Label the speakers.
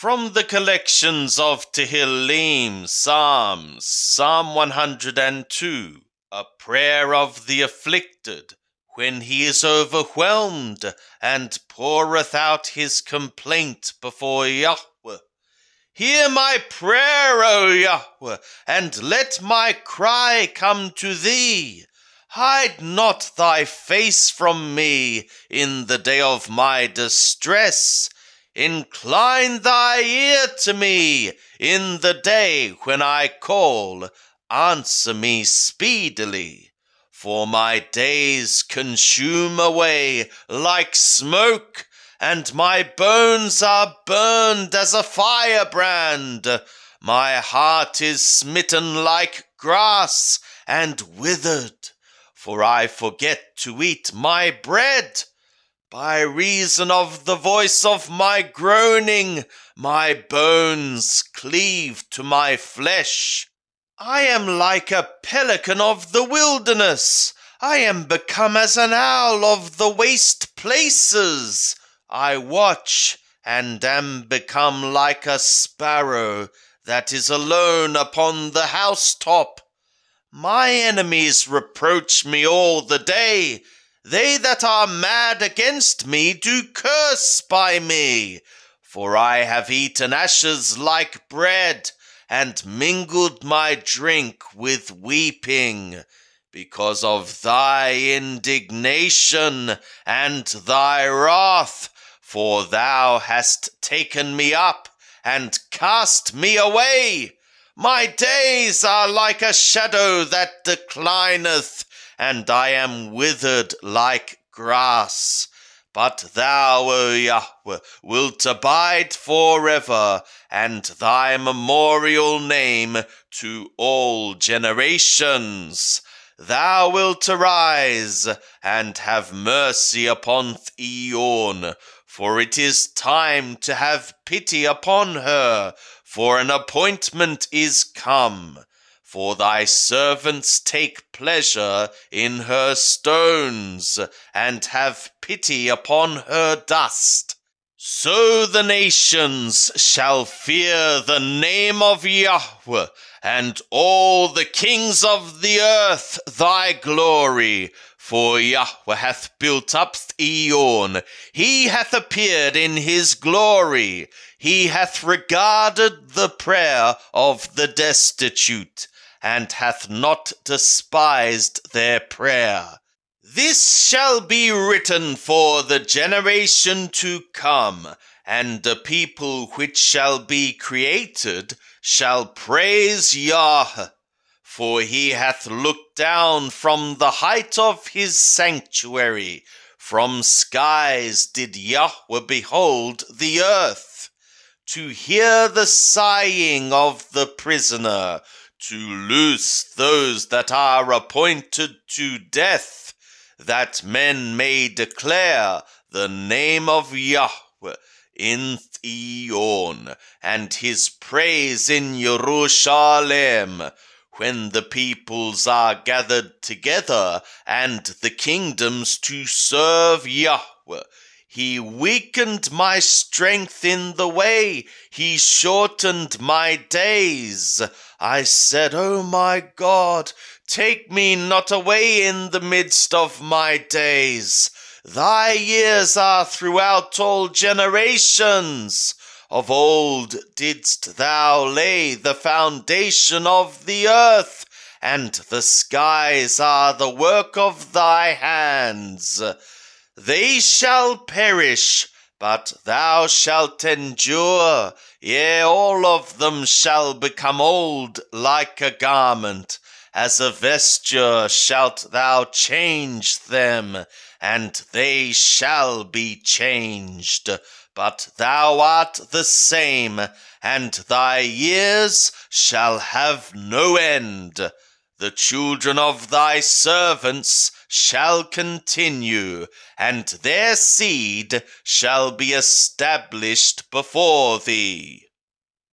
Speaker 1: From the collections of Tehillim, Psalms, Psalm 102, a prayer of the afflicted, when he is overwhelmed and poureth out his complaint before Yahweh. Hear my prayer, O Yahweh, and let my cry come to thee. Hide not thy face from me in the day of my distress. Incline thy ear to me in the day when I call. Answer me speedily. For my days consume away like smoke, and my bones are burned as a firebrand. My heart is smitten like grass and withered, for I forget to eat my bread. By reason of the voice of my groaning, my bones cleave to my flesh. I am like a pelican of the wilderness. I am become as an owl of the waste places. I watch and am become like a sparrow that is alone upon the housetop. My enemies reproach me all the day they that are mad against me do curse by me. For I have eaten ashes like bread, and mingled my drink with weeping, because of thy indignation and thy wrath. For thou hast taken me up and cast me away. My days are like a shadow that declineth and I am withered like grass. But thou, O Yahweh, wilt abide forever, and thy memorial name to all generations. Thou wilt arise and have mercy upon Theon, for it is time to have pity upon her, for an appointment is come for thy servants take pleasure in her stones, and have pity upon her dust. So the nations shall fear the name of Yahweh, and all the kings of the earth thy glory. For Yahweh hath built up Theon, he hath appeared in his glory, he hath regarded the prayer of the destitute and hath not despised their prayer. This shall be written for the generation to come, and the people which shall be created shall praise Yah. For he hath looked down from the height of his sanctuary, from skies did Yahweh behold the earth, to hear the sighing of the prisoner, to loose those that are appointed to death, that men may declare the name of Yahweh in Theon, and his praise in Jerusalem, when the peoples are gathered together, and the kingdoms to serve Yahweh. He weakened my strength in the way, he shortened my days. I said, O my God, take me not away in the midst of my days. Thy years are throughout all generations. Of old didst thou lay the foundation of the earth, and the skies are the work of thy hands. They shall perish, but thou shalt endure. Yea, all of them shall become old like a garment. As a vesture shalt thou change them, and they shall be changed. But thou art the same, and thy years shall have no end. The children of thy servants shall continue, and their seed shall be established before thee.